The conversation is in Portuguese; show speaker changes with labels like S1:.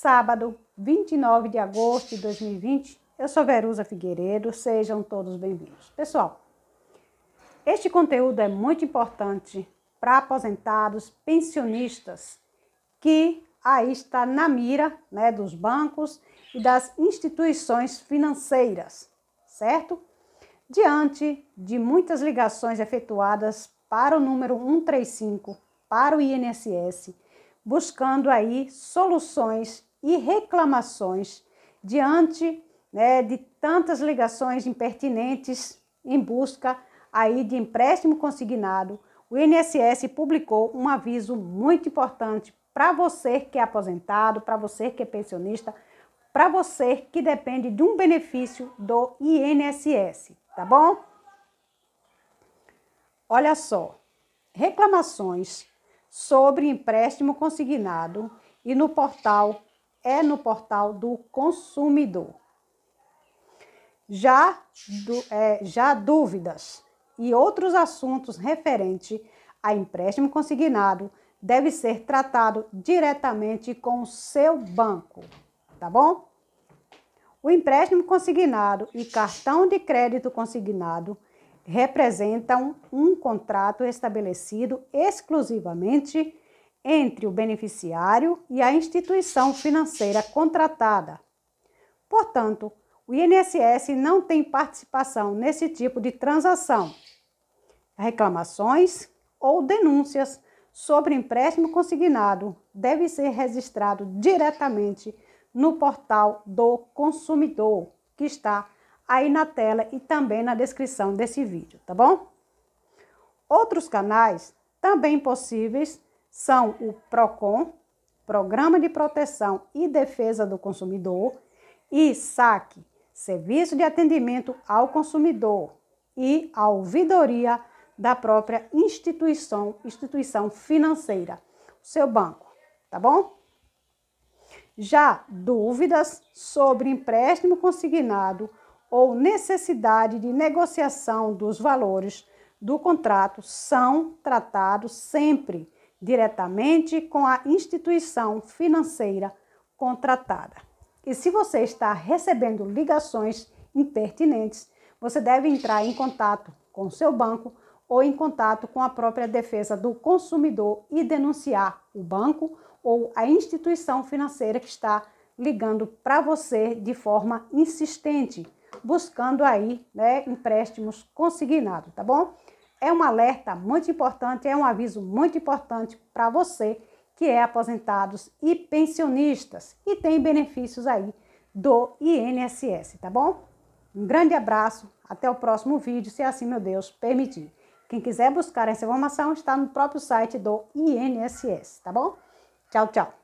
S1: sábado, 29 de agosto de 2020. Eu sou Verusa Figueiredo, sejam todos bem-vindos. Pessoal, este conteúdo é muito importante para aposentados, pensionistas, que aí está na mira né, dos bancos e das instituições financeiras, certo? Diante de muitas ligações efetuadas para o número 135, para o INSS, buscando aí soluções e reclamações diante né, de tantas ligações impertinentes em busca aí de empréstimo consignado, o INSS publicou um aviso muito importante para você que é aposentado, para você que é pensionista, para você que depende de um benefício do INSS, tá bom? Olha só, reclamações sobre empréstimo consignado e no portal é no portal do consumidor. Já, é, já dúvidas e outros assuntos referentes a empréstimo consignado deve ser tratado diretamente com o seu banco, tá bom? O empréstimo consignado e cartão de crédito consignado representam um contrato estabelecido exclusivamente entre o beneficiário e a instituição financeira contratada. Portanto, o INSS não tem participação nesse tipo de transação. Reclamações ou denúncias sobre empréstimo consignado devem ser registrados diretamente no portal do consumidor, que está aí na tela e também na descrição desse vídeo, tá bom? Outros canais também possíveis são o PROCON, Programa de Proteção e Defesa do Consumidor, e SAC, Serviço de Atendimento ao Consumidor, e a ouvidoria da própria instituição, instituição financeira, seu banco, tá bom? Já dúvidas sobre empréstimo consignado ou necessidade de negociação dos valores do contrato são tratados sempre diretamente com a instituição financeira contratada. E se você está recebendo ligações impertinentes, você deve entrar em contato com o seu banco ou em contato com a própria defesa do consumidor e denunciar o banco ou a instituição financeira que está ligando para você de forma insistente buscando aí né, empréstimos consignados, tá bom? É um alerta muito importante, é um aviso muito importante para você que é aposentados e pensionistas e tem benefícios aí do INSS, tá bom? Um grande abraço, até o próximo vídeo, se assim meu Deus permitir. Quem quiser buscar essa informação está no próprio site do INSS, tá bom? Tchau, tchau.